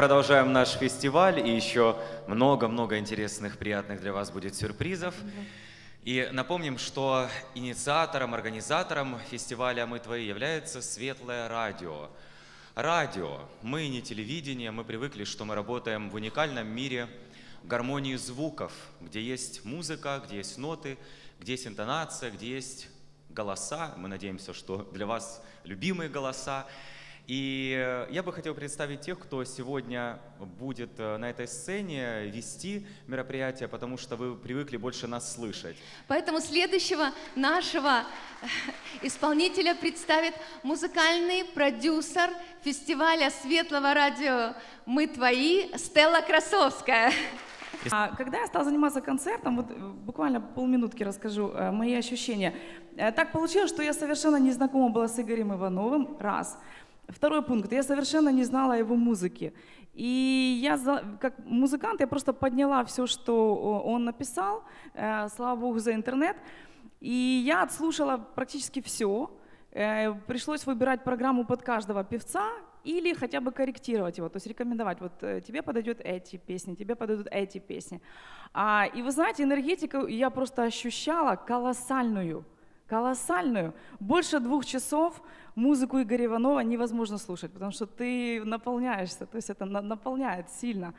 Продолжаем наш фестиваль, и еще много-много интересных, приятных для вас будет сюрпризов. И напомним, что инициатором, организатором фестиваля «Мы твои» является Светлое радио. Радио. Мы не телевидение, мы привыкли, что мы работаем в уникальном мире гармонии звуков, где есть музыка, где есть ноты, где есть интонация, где есть голоса. Мы надеемся, что для вас любимые голоса. И э, я бы хотел представить тех, кто сегодня будет э, на этой сцене вести мероприятие, потому что вы привыкли больше нас слышать. Поэтому следующего нашего э, исполнителя представит музыкальный продюсер фестиваля Светлого радио «Мы твои» Стелла Красовская. А когда я стала заниматься концертом, вот буквально полминутки расскажу мои ощущения. Так получилось, что я совершенно не знакома была с Игорем Ивановым, раз – Второй пункт. Я совершенно не знала его музыки. И я, как музыкант, я просто подняла все, что он написал, э, слава богу, за интернет. И я отслушала практически все. Э, пришлось выбирать программу под каждого певца или хотя бы корректировать его, то есть рекомендовать, вот э, тебе подойдут эти песни, тебе подойдут эти песни. А, и вы знаете, энергетику я просто ощущала колоссальную, колоссальную. Больше двух часов музыку Игоря Иванова невозможно слушать, потому что ты наполняешься, то есть это наполняет сильно.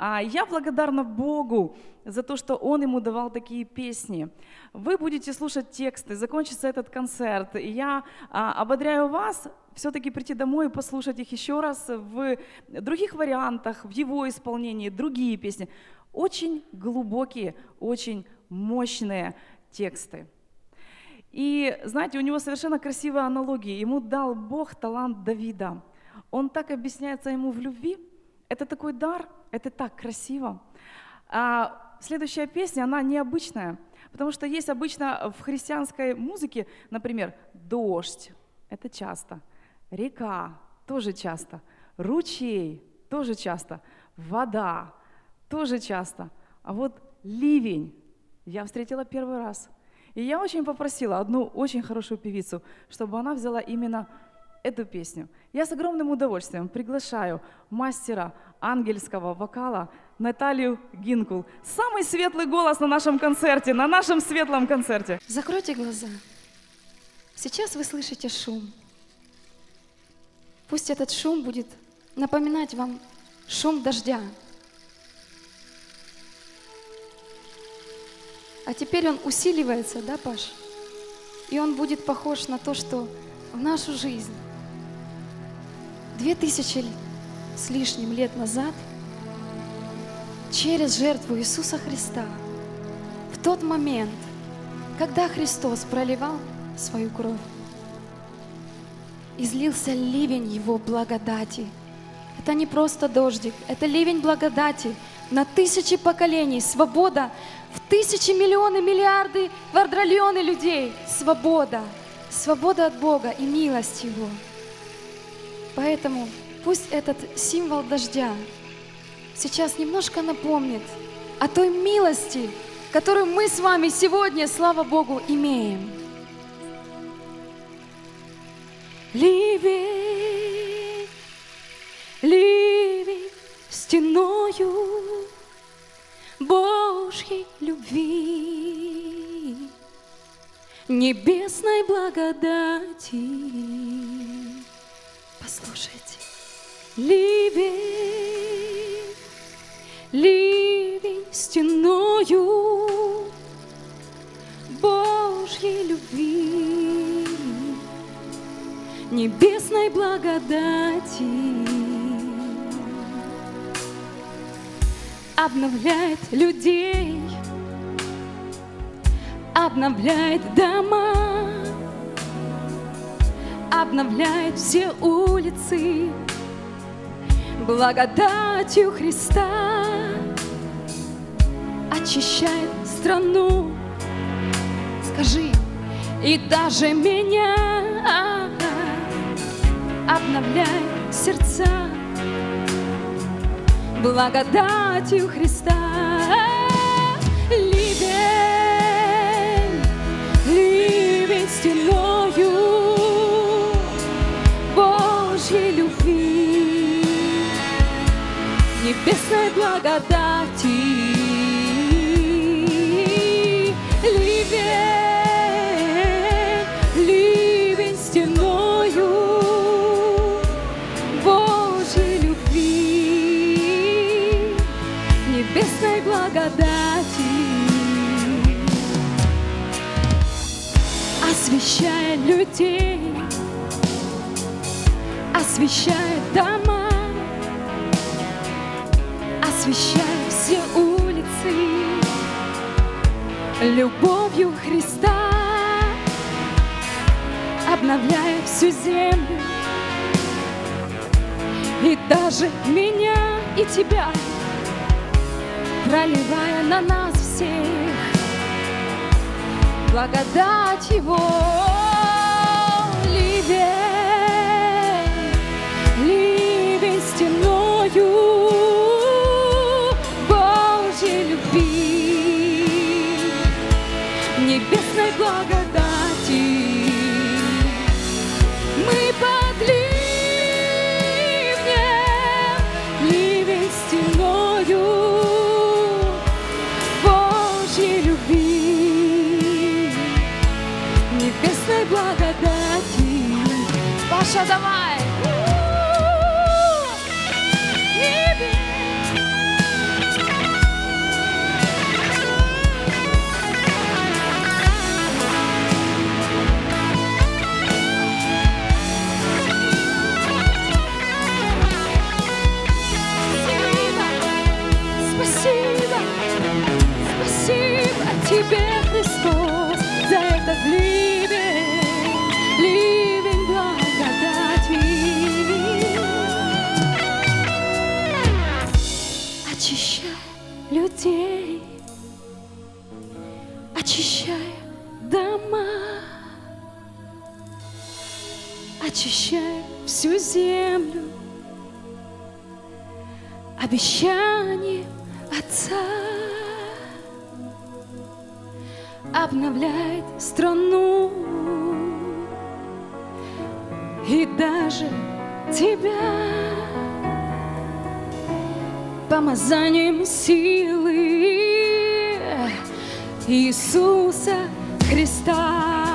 А я благодарна Богу за то, что Он ему давал такие песни. Вы будете слушать тексты, закончится этот концерт. И я а, ободряю вас все-таки прийти домой и послушать их еще раз в других вариантах, в его исполнении, другие песни. Очень глубокие, очень мощные тексты. И знаете, у него совершенно красивая аналогия. Ему дал Бог талант Давида. Он так объясняется ему в любви. Это такой дар, это так красиво. А следующая песня, она необычная, потому что есть обычно в христианской музыке, например, дождь, это часто, река, тоже часто, ручей, тоже часто, вода, тоже часто. А вот ливень я встретила первый раз – и я очень попросила одну очень хорошую певицу, чтобы она взяла именно эту песню. Я с огромным удовольствием приглашаю мастера ангельского вокала Наталью Гинкул. Самый светлый голос на нашем концерте, на нашем светлом концерте. Закройте глаза. Сейчас вы слышите шум. Пусть этот шум будет напоминать вам шум дождя, А теперь он усиливается, да, Паш? И он будет похож на то, что в нашу жизнь две тысячи с лишним лет назад через жертву Иисуса Христа в тот момент, когда Христос проливал свою кровь, излился ливень Его благодати. Это не просто дождик, это ливень благодати на тысячи поколений, свобода в тысячи, миллионы, миллиарды, квадриллионы людей. Свобода. Свобода от Бога и милость Его. Поэтому пусть этот символ дождя сейчас немножко напомнит о той милости, которую мы с вами сегодня, слава Богу, имеем. Ливень, ливень стеною Божьей любви, небесной благодати. Послушайте, ливень, ливень стеною Божьей любви, небесной благодати. Обновляет людей, обновляет дома, обновляет все улицы благодатью Христа, очищает страну. Скажи, и даже меня обновляет сердца благодатью Христа. Ливень, ливень стеною Божьей любви, небесной благодати. Освещая дома, освещая все улицы любовью Христа, обновляя всю землю и даже меня и тебя, проливая на нас всех благодать Его. Ливень, благодати. Мы под ливнем, ливень стеною Божьей любви, небесной благодати. Паша, давай! И даже тебя помазанием силы Иисуса Христа.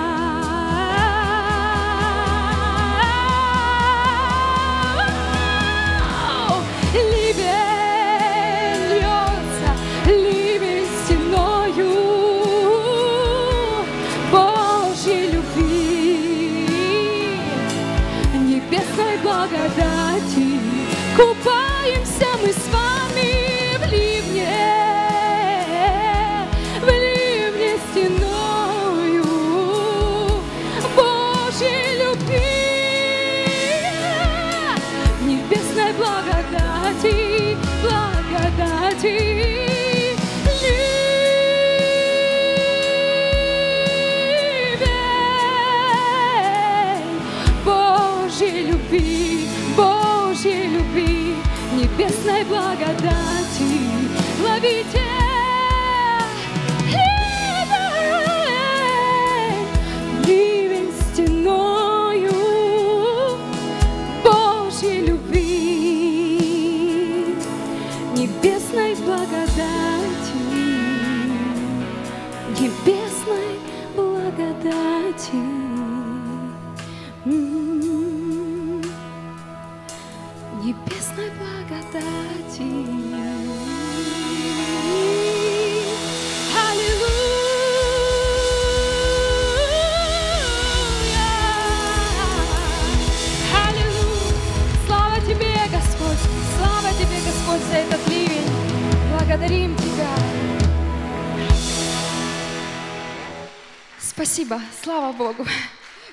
Спасибо, слава Богу!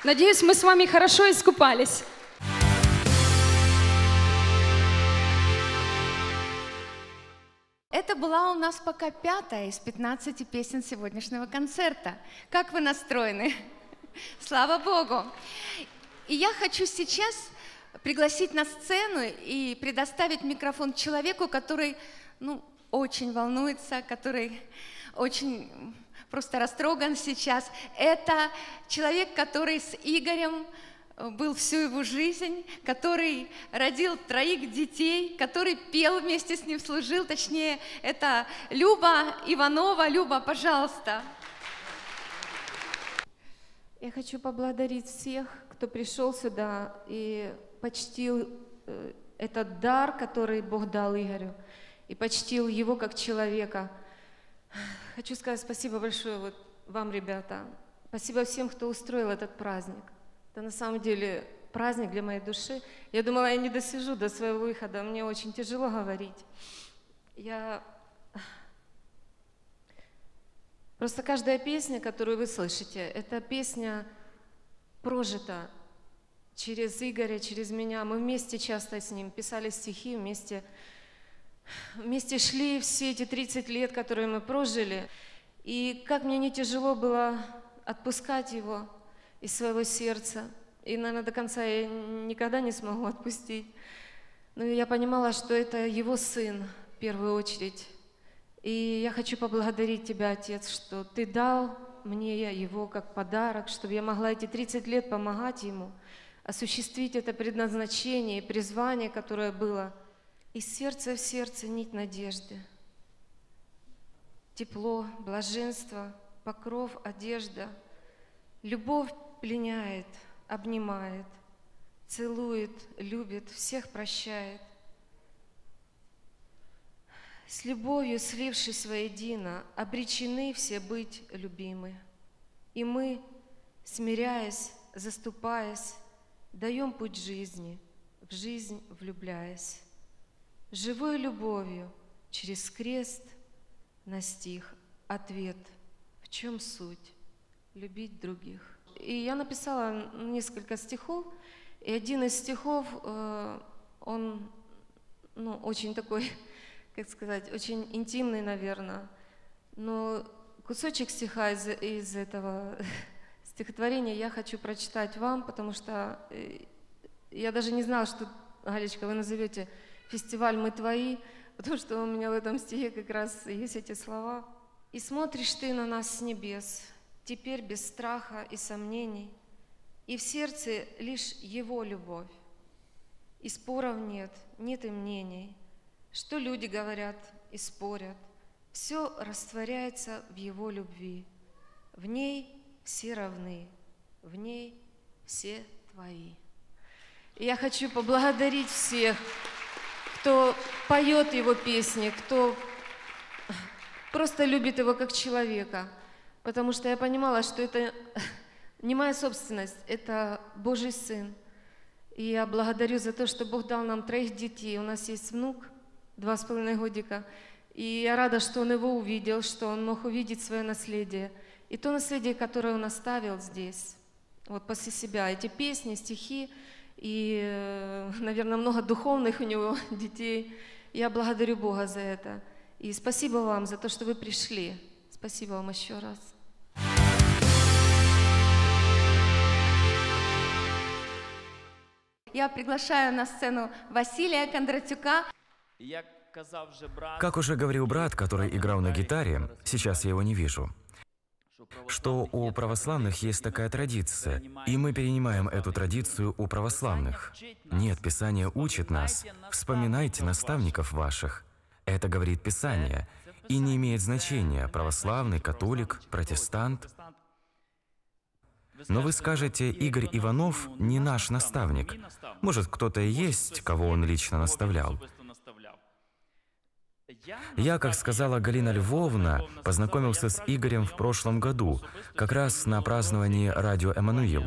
Надеюсь, мы с вами хорошо искупались. Это была у нас пока пятая из 15 песен сегодняшнего концерта. Как вы настроены? Слава Богу! И я хочу сейчас пригласить на сцену и предоставить микрофон человеку, который ну, очень волнуется, который очень просто растроган сейчас. Это человек, который с Игорем был всю его жизнь, который родил троих детей, который пел вместе с ним, служил, точнее, это Люба Иванова. Люба, пожалуйста. Я хочу поблагодарить всех, кто пришел сюда и почтил э, этот дар, который Бог дал Игорю, и почтил его как человека. Хочу сказать спасибо большое вот вам, ребята. Спасибо всем, кто устроил этот праздник. Это на самом деле праздник для моей души. Я думала, я не досижу до своего выхода, мне очень тяжело говорить. Я Просто каждая песня, которую вы слышите, это песня прожита через Игоря, через меня. Мы вместе часто с ним писали стихи, вместе, вместе шли все эти 30 лет, которые мы прожили. И как мне не тяжело было отпускать его из своего сердца. И, наверное, до конца я никогда не смогу отпустить. Но я понимала, что это его сын в первую очередь. И я хочу поблагодарить Тебя, Отец, что Ты дал мне его как подарок, чтобы я могла эти 30 лет помогать ему, осуществить это предназначение и призвание, которое было. Из сердца в сердце нить надежды. Тепло, блаженство, покров, одежда. Любовь пленяет, обнимает, целует, любит, всех прощает. С любовью, слившись воедино, обречены все быть любимы. И мы, смиряясь, заступаясь, даем путь жизни, в жизнь влюбляясь. Живой любовью через крест на стих ответ, в чем суть любить других. И я написала несколько стихов, и один из стихов, э, он ну, очень такой как сказать, очень интимный, наверное. Но кусочек стиха из, из этого стихотворения я хочу прочитать вам, потому что э, я даже не знала, что, Галечка, вы назовете фестиваль «Мы твои», потому что у меня в этом стихе как раз есть эти слова. «И смотришь ты на нас с небес, теперь без страха и сомнений, и в сердце лишь Его любовь, и споров нет, нет и мнений, что люди говорят и спорят, все растворяется в Его любви. В ней все равны, в ней все твои. Я хочу поблагодарить всех, кто поет Его песни, кто просто любит Его как человека, потому что я понимала, что это не моя собственность, это Божий Сын. И я благодарю за то, что Бог дал нам троих детей. У нас есть внук – два с половиной годика. И я рада, что он его увидел, что он мог увидеть свое наследие. И то наследие, которое он оставил здесь, вот после себя, эти песни, стихи, и, э, наверное, много духовных у него детей. Я благодарю Бога за это. И спасибо вам за то, что вы пришли. Спасибо вам еще раз. Я приглашаю на сцену Василия Кондратюка. Как уже говорил брат, который играл на гитаре, сейчас я его не вижу, что у православных есть такая традиция, и мы перенимаем эту традицию у православных. Нет, Писание учит нас, вспоминайте наставников ваших. Это говорит Писание, и не имеет значения, православный, католик, протестант. Но вы скажете, Игорь Иванов не наш наставник. Может, кто-то и есть, кого он лично наставлял. Я, как сказала Галина Львовна, познакомился с Игорем в прошлом году, как раз на праздновании радио «Эммануил».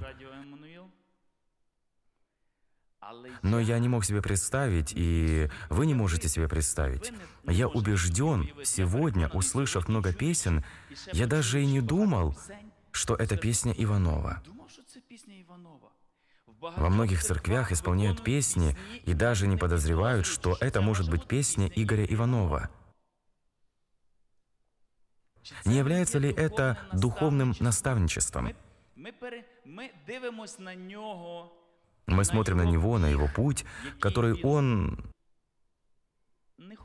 Но я не мог себе представить, и вы не можете себе представить. Я убежден, сегодня, услышав много песен, я даже и не думал, что это песня Иванова. Во многих церквях исполняют песни и даже не подозревают, что это может быть песня Игоря Иванова. Не является ли это духовным наставничеством? Мы смотрим на него, на его путь, который он,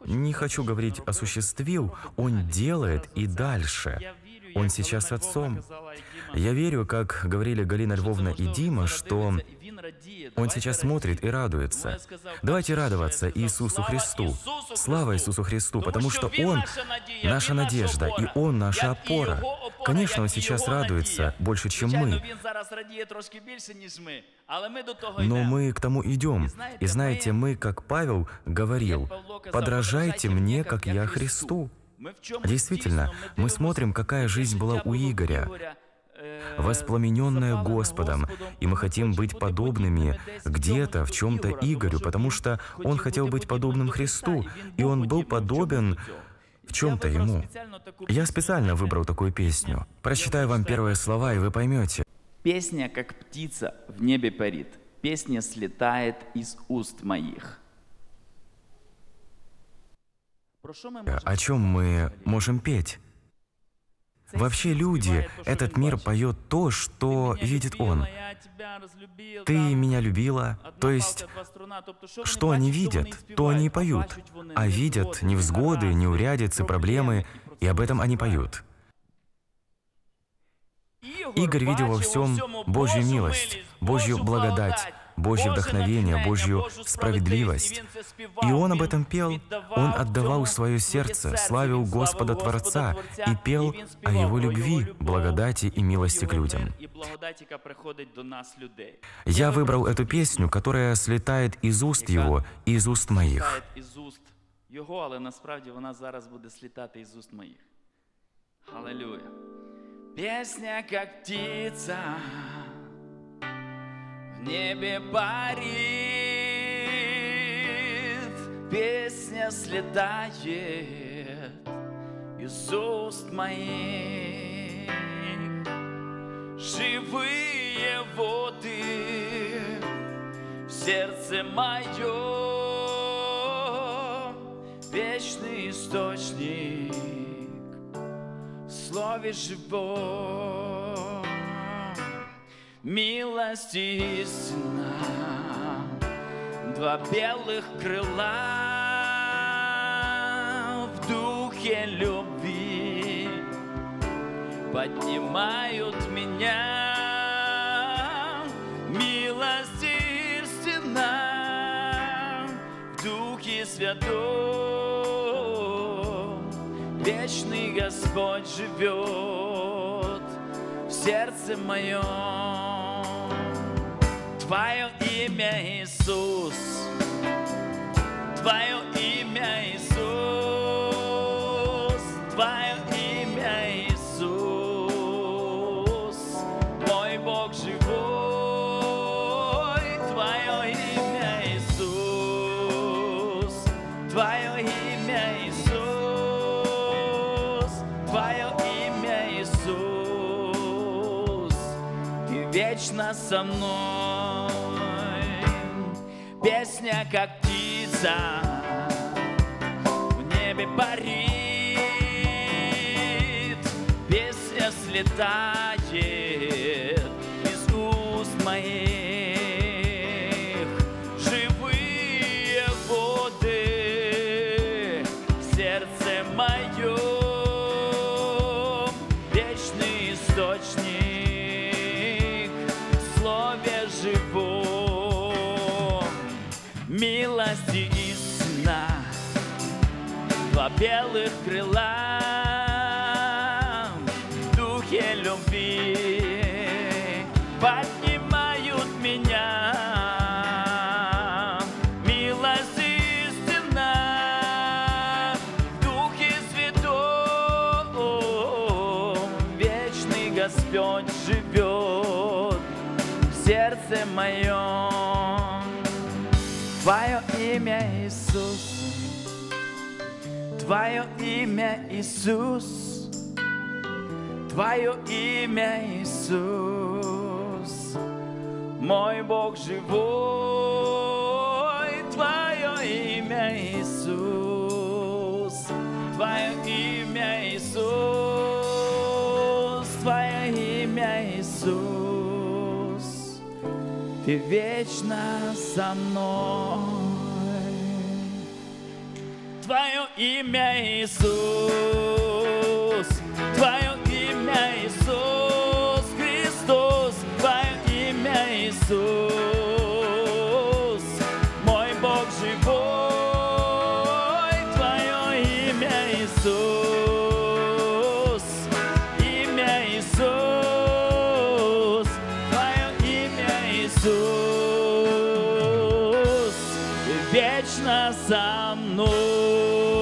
не хочу говорить осуществил, он делает и дальше. Он сейчас отцом. Я верю, как говорили Галина Львовна и Дима, что Он сейчас смотрит и радуется. Давайте радоваться Иисусу Христу. Слава Иисусу Христу, потому что Он наша надежда, и Он наша опора. Конечно, Он сейчас радуется больше, чем мы. Но мы к тому идем. И знаете, мы, как Павел говорил, подражайте мне, как я Христу. Действительно, мы смотрим, какая жизнь была у Игоря, воспламененная Господом, и мы хотим быть подобными где-то, в чем-то Игорю, потому что он хотел быть подобным Христу, и он был подобен в чем-то ему. Я специально выбрал такую песню. Прочитаю вам первые слова, и вы поймете. Песня, как птица, в небе парит. Песня слетает из уст моих. О чем мы можем петь? Вообще люди, этот мир поет то, что видит он. Ты меня любила, то есть, что они видят, то они и поют, а видят невзгоды, неурядицы, проблемы, и об этом они поют. Игорь видел во всем Божью милость, Божью благодать, Божье вдохновение, Божью справедливость. И он об этом пел. Он отдавал свое сердце, славил Господа Творца и пел о Его любви, благодати и милости к людям. Я выбрал эту песню, которая слетает из уст Его и из уст моих. Його, але насправді вона зараз буде слітати із уст моїх. Аллилуйя. Песня, как птица, в небе парит, песня слетает из уст моих. Живые воды в сердце мое, вечный источник, в слове живом милость истина, два белых крыла в духе любви поднимают меня. Милость истина в духе святом вечный Господь живет в сердце моем. Твое имя Иисус, Твое имя Иисус, Твое имя Иисус, мой Бог живой, Твое имя Иисус, Твое имя Иисус, Твое имя Иисус, Ты вечно со мной. Птица, в небе парит, песня слетает из уст моих. Живые воды в сердце моем, белых крыла в духе любви поднимают меня. Милость истина духе вечный Господь живет в сердце моем. Твое имя Иисус, Твое имя Иисус, Твое имя Иисус, мой Бог живой, Твое имя Иисус, Твое имя Иисус, Твое имя Иисус, Ты вечно со мной. Твое имя Иисус. Твое имя Иисус, Христос, Твое имя Иисус. Мой Бог живой, Твое имя Иисус. Имя Иисус, Твое имя Иисус. Вечно со мной.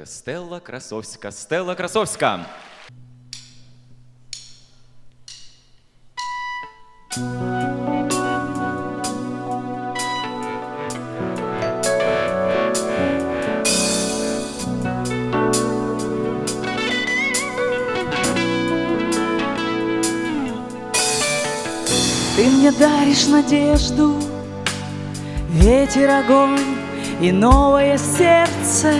Это Стелла Красовська. Стелла Красовська. Ты мне даришь надежду, ветер, огонь и новое сердце.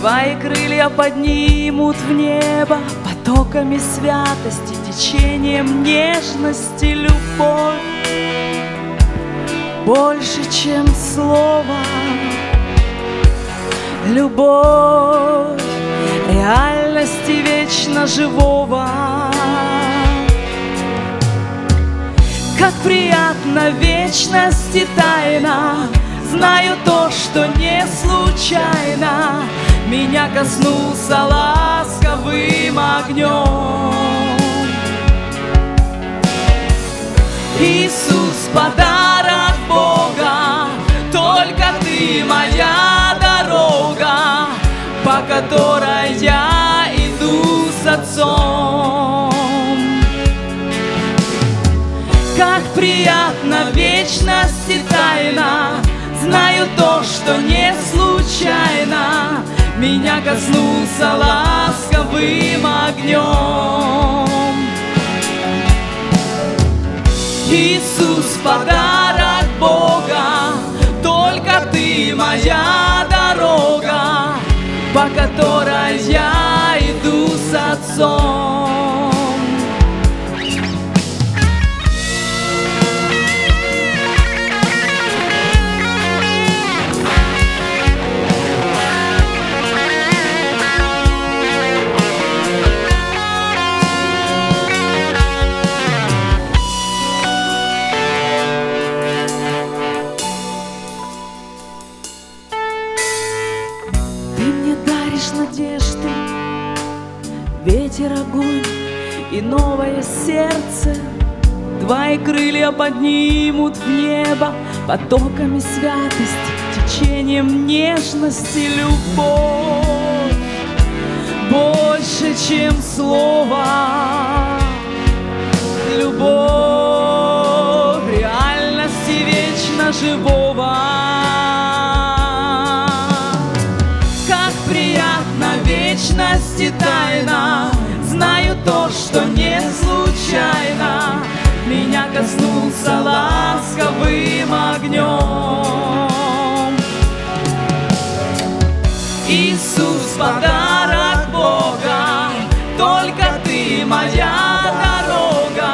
Твои крылья поднимут в небо потоками святости, течением нежности, любовь. Больше, чем слово, любовь реальности вечно живого. Как приятно вечности тайна Знаю то, что не случайно Меня коснулся ласковым огнем. Иисус, подарок Бога Только Ты моя дорога По которой я иду с Отцом. Как приятно вечности тайна Знаю то, что не случайно Меня коснулся ласковым огнем. Иисус, подарок Бога Только Ты моя дорога По которой я иду с Отцом даришь надежду, ветер, огонь и новое сердце. Твои крылья поднимут в небо потоками святости, течением нежности, любовь. Больше, чем слово, любовь реальности вечно живого. Случайно Меня коснулся ласковым огнем. Иисус, подарок Бога Только Ты моя дорога.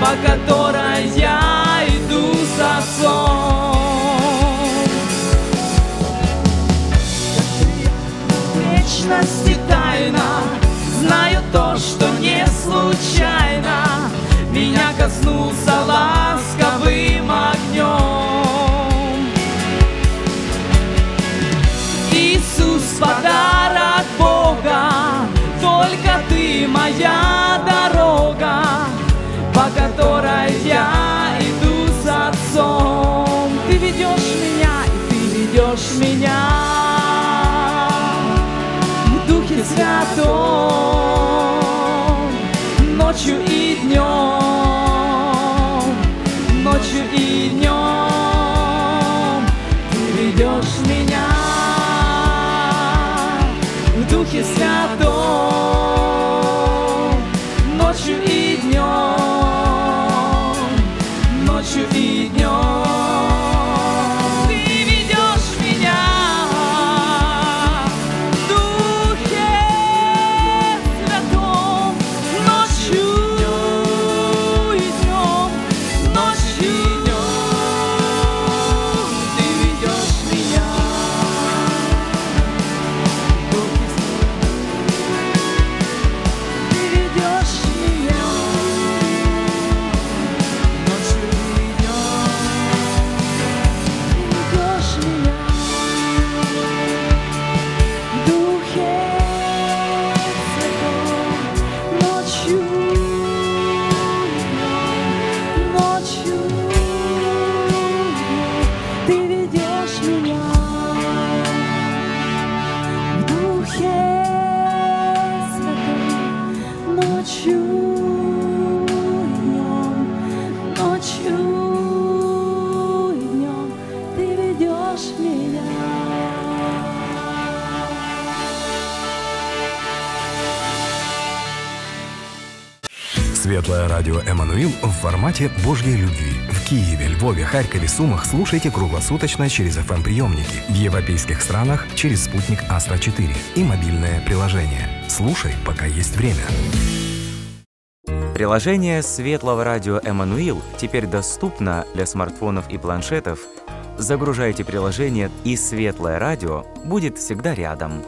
По которой меня в Духе Святом, формате Божьей любви. В Киеве, Львове, Харькове, Сумах слушайте круглосуточно через FM-приемники. В европейских странах через спутник Астра-4 и мобильное приложение. Слушай, пока есть время. Приложение Светлого радио «Эммануил» теперь доступно для смартфонов и планшетов. Загружайте приложение, и Светлое радио будет всегда рядом.